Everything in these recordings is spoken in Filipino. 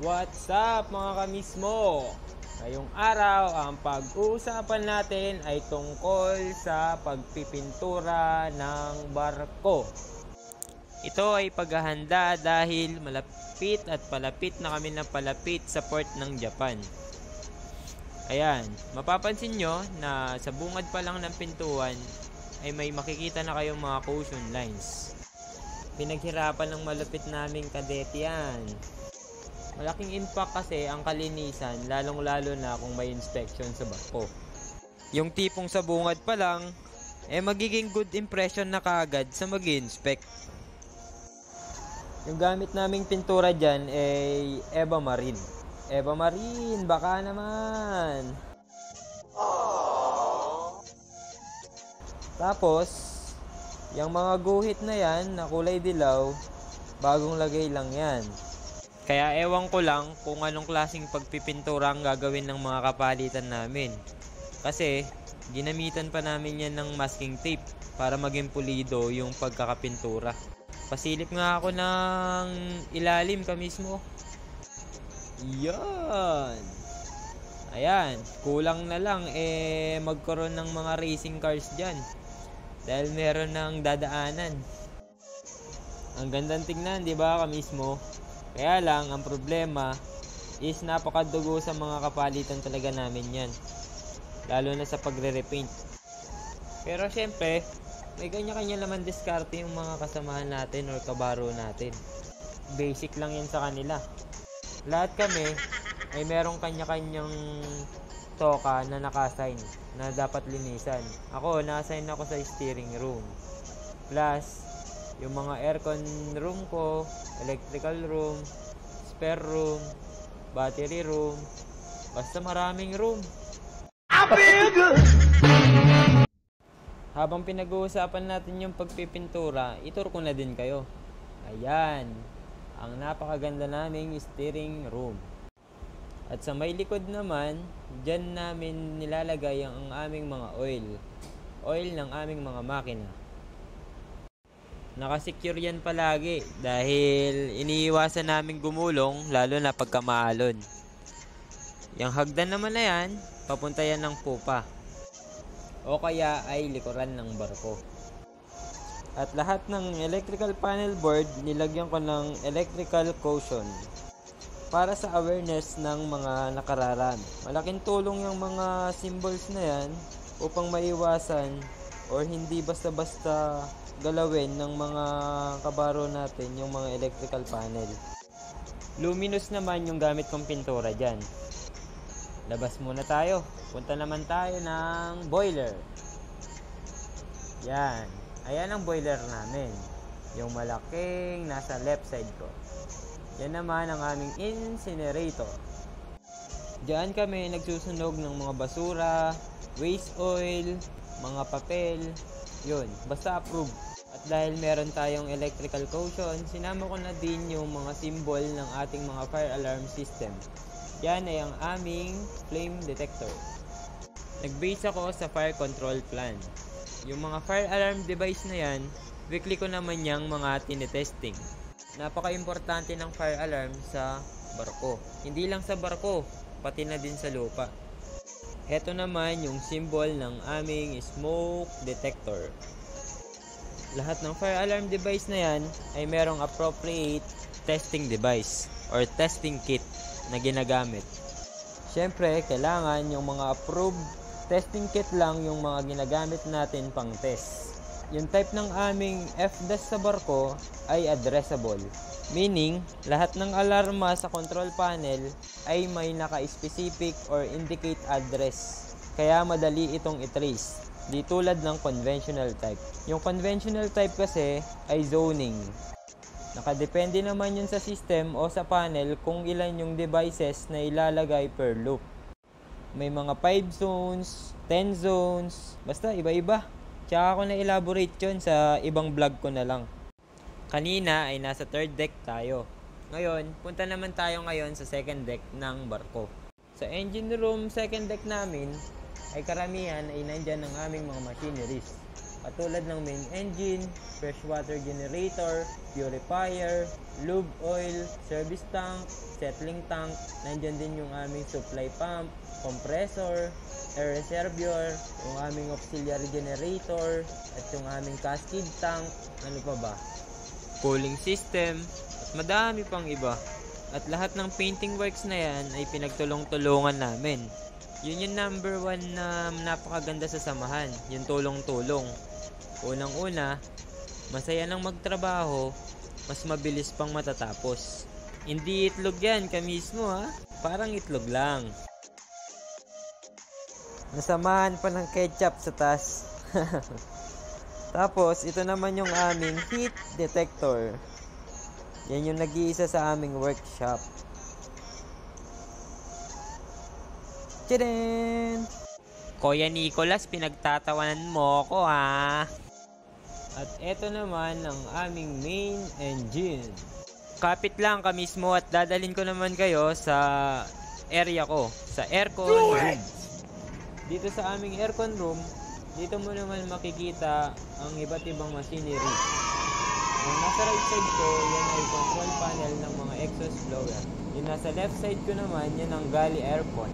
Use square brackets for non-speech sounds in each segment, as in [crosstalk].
What's up mga kamismo? Ngayong araw, ang pag-uusapan natin ay tungkol sa pagpipintura ng barko. Ito ay paghahanda dahil malapit at palapit na kami ng palapit sa port ng Japan. Ayan, mapapansin nyo na sa bungad pa lang ng pintuan ay may makikita na kayong mga cushion lines. Pinaghirapan ng malupit naming kadete yan. Malaking impact kasi ang kalinisan, lalong-lalo na kung may inspection sa barko. Yung tipong sa bungad pa lang, eh magiging good impression na kaagad sa mag inspect Yung gamit naming pintura dyan ay eh, Eva Marine. Eva Marine, baka naman. Tapos, yung mga guhit na yan na kulay dilaw, bagong lagay lang yan. Kaya ewan ko lang kung anong klaseng pagpipintura ang gagawin ng mga kapalitan namin. Kasi ginamitan pa namin yan ng masking tape para maging pulido yung pagkakapintura. Pasilip nga ako ng ilalim ka mismo. Yan! Ayan, kulang na lang eh magkaroon ng mga racing cars dyan. Dahil meron ng dadaanan. Ang gandang tingnan, di ba, ka mismo? Kaya lang, ang problema is napakadugo sa mga kapalitan talaga namin yan. Lalo na sa pagre-repaint. Pero syempre, may kanya-kanya naman diskarte yung mga kasamahan natin or kabaro natin. Basic lang yan sa kanila. Lahat kami ay merong kanya-kanyang toka na nakasign na dapat linisan. Ako, na-assign ako sa steering room. Plus, yung mga aircon room ko, electrical room, spare room, battery room, basta maraming room. Habang pinag-uusapan natin yung pagpipintura, itur ko na din kayo. Ayan, ang napakaganda naming steering room. At sa may likod naman, dyan namin nilalagay ang aming mga oil. Oil ng aming mga makina. Nakasecure yan palagi dahil iniiwasan namin gumulong lalo na pagka maalon. Yung hagdan naman na yan, papunta yan ng pupa. O kaya ay likuran ng barko. At lahat ng electrical panel board nilagyan ko ng electrical caution para sa awareness ng mga nakararaan. Malaking tulong yung mga symbols na yan upang maiwasan or hindi basta-basta galawin ng mga kabaro natin yung mga electrical panel. Luminous naman yung gamit kong pintura dyan. Labas muna tayo. Punta naman tayo ng boiler. Yan. Ayan ang boiler namin. Yung malaking nasa left side ko. Yan naman ang aming incinerator. Diyan kami nagsusunog ng mga basura, waste oil, mga papel, yun, basta approved. Dahil meron tayong electrical caution, sinama ko na din yung mga symbol ng ating mga fire alarm system. Yan ay ang aming flame detector. Nag-base ako sa fire control plan. Yung mga fire alarm device na yan, weekly ko naman yung mga tinetesting. Napaka-importante ng fire alarm sa barko. Hindi lang sa barko, pati na din sa lupa. Heto naman yung symbol ng aming smoke detector. Lahat ng fire alarm device na yan ay merong appropriate testing device or testing kit na ginagamit. Siyempre, kailangan yung mga approved testing kit lang yung mga ginagamit natin pang test. Yung type ng aming FDAS sa barko ay addressable. Meaning, lahat ng alarma sa control panel ay may naka-specific or indicate address. Kaya madali itong i-trace. Di tulad ng conventional type. Yung conventional type kasi ay zoning. Nakadepende naman yun sa system o sa panel kung ilan yung devices na ilalagay per loop. May mga 5 zones, 10 zones, basta iba-iba. Tsaka ako na-elaborate yun sa ibang vlog ko na lang. Kanina ay nasa third deck tayo. Ngayon, punta naman tayo ngayon sa second deck ng barko. Sa engine room second deck namin, ay karamihan ay nandyan ang aming mga machineries. katulad ng main engine, freshwater generator, purifier, lube oil, service tank, settling tank, nandyan din yung aming supply pump, compressor, air reservoir, yung aming auxiliary generator, at yung aming cascade tank, ano pa ba? Cooling system, at madami pang iba. At lahat ng painting works na yan ay pinagtulong-tulungan namin. Yun yung number one na napakaganda sa samahan, yung tulong-tulong. Unang-una, masaya nang magtrabaho, mas mabilis pang matatapos. Hindi itlog yan ka mismo ha, parang itlog lang. Nasamahan pa ng ketchup sa taas. [laughs] Tapos, ito naman yung aming heat detector. Yan yung nag-iisa sa aming workshop. Tadaan! Kuya Nicolas, pinagtatawanan mo ako ha. At eto naman ang aming main engine. Kapit lang ka mismo at dadalhin ko naman kayo sa area ko, sa aircon room. Dito sa aming aircon room, dito mo naman makikita ang iba't ibang machinery. Ang nasa right side ko, yan ay control panel ng mga exhaust blower. Yung nasa left side ko naman, yan ang galley aircon.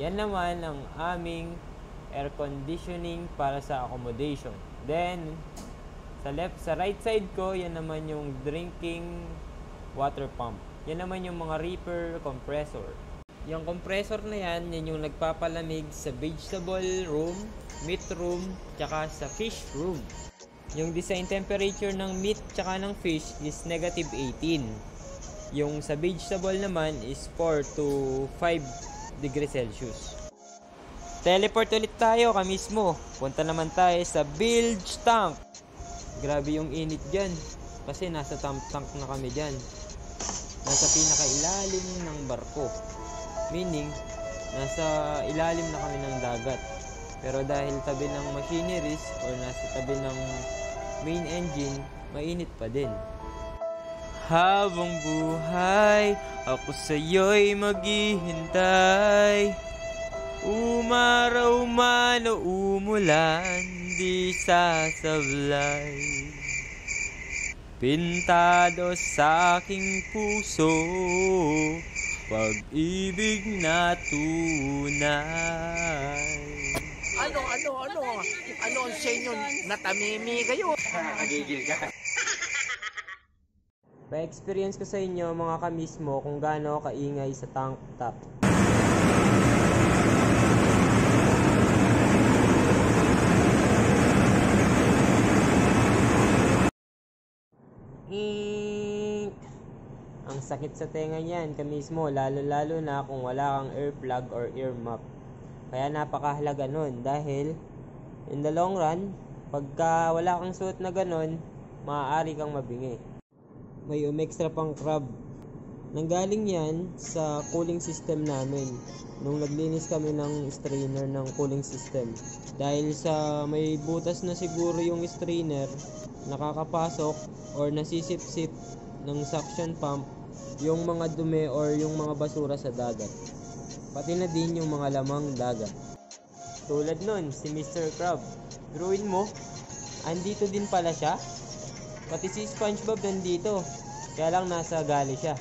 Yan naman ang aming air conditioning para sa accommodation. Then, sa left, sa right side ko, yan naman yung drinking water pump. Yan naman yung mga reaper compressor. Yung compressor na yan, yan yung nagpapalamig sa vegetable room, meat room, tsaka sa fish room. Yung design temperature ng meat tsaka ng fish is negative 18. Yung sa vegetable naman is 4 to 5 degrees Celsius. Teleport ulit tayo ka mismo. Punta naman tayo sa bilge tank. Grabe yung init dyan. Kasi nasa tank tank na kami dyan. Nasa pinakailalim ng barko. Meaning, nasa ilalim na kami ng dagat. Pero dahil tabi ng machineries or nasa tabi ng main engine, mainit pa din. Habang buhay, ako sa'yo'y maghihintay. Umaraw man o umulan, di sasablay. Pintado sa aking puso, pag-ibig na tunay. Ano, ano, ano? Ano ang senyo? Natamimi kayo. Pa-experience ko sa inyo mga kamismo kung gaano kaingay sa tank top. Eek! Ang sakit sa tenga niyan kamismo lalo-lalo na kung wala kang earplug or ear muff. Kaya napakahalaga nun dahil in the long run, pagka wala kang suot na ganun, maaari kang mabingi may umextra pang crab. Nanggaling yan sa cooling system namin nung naglinis kami ng strainer ng cooling system. Dahil sa may butas na siguro yung strainer, nakakapasok or nasisip-sip ng suction pump yung mga dumi or yung mga basura sa dagat. Pati na din yung mga lamang dagat. Tulad nun, si Mr. Crab. Drawin mo, andito din pala siya. Pati si SpongeBob nandito. Kaya lang nasa gali siya.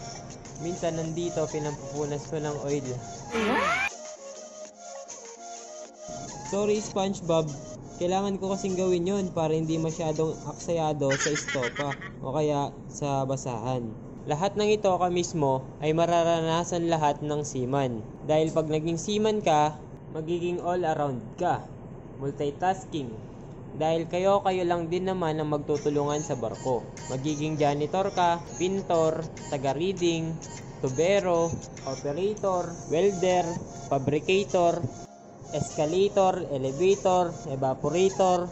Minsan nandito, pinampupunas ko ng oil. Sorry SpongeBob, kailangan ko kasing gawin yon para hindi masyadong aksayado sa estopa o kaya sa basahan. Lahat ng ito ka mismo ay mararanasan lahat ng seaman. Dahil pag naging seaman ka, magiging all around ka. Multitasking, dahil kayo-kayo lang din naman ang magtutulungan sa barko. Magiging janitor ka, pintor, taga-reading, tubero, operator, welder, fabricator, escalator, elevator, evaporator.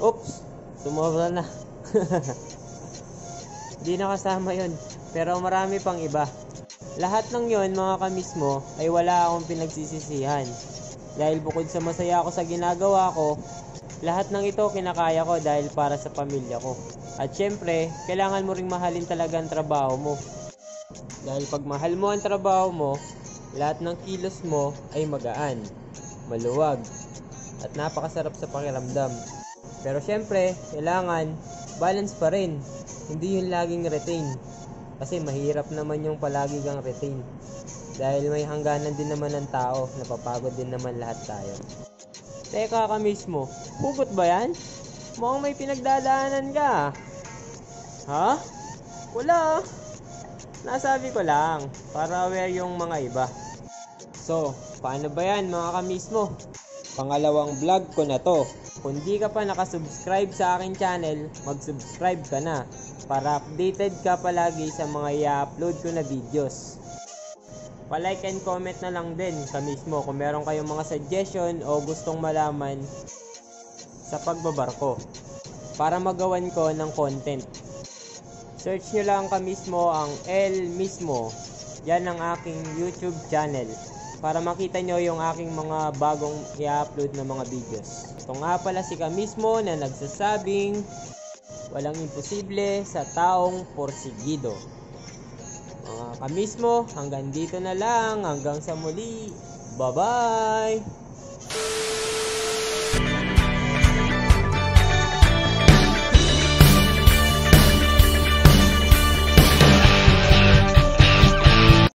Oops! Sumobra na. [laughs] Di na kasama yon pero marami pang iba. Lahat ng yon mga kamismo ay wala akong pinagsisisihan. Dahil bukod sa masaya ako sa ginagawa ko, lahat ng ito kinakaya ko dahil para sa pamilya ko. At syempre, kailangan mo ring mahalin talaga ang trabaho mo. Dahil pag mahal mo ang trabaho mo, lahat ng kilos mo ay magaan, maluwag, at napakasarap sa pakiramdam. Pero syempre, kailangan balance pa rin. Hindi yung laging retain. Kasi mahirap naman yung palagi kang retain. Dahil may hangganan din naman ng tao, napapagod din naman lahat tayo. Teka ka mismo, hugot ba yan? Mukhang may pinagdadaanan ka. Ha? Wala. Nasabi ko lang, para aware yung mga iba. So, paano ba yan mga kamismo? Pangalawang vlog ko na to. Kung di ka pa nakasubscribe sa akin channel, mag-subscribe ka na para updated ka palagi sa mga i-upload ko na videos. Pa-like and comment na lang din ka mismo kung meron kayong mga suggestion o gustong malaman sa pagbabarko para magawan ko ng content. Search nyo lang ka mismo ang L mismo. Yan ang aking YouTube channel para makita nyo yung aking mga bagong i-upload na mga videos. Ito nga pala si ka mismo na nagsasabing walang imposible sa taong porsigido. Mga kamismo, hanggang dito na lang. Hanggang sa muli. Bye-bye!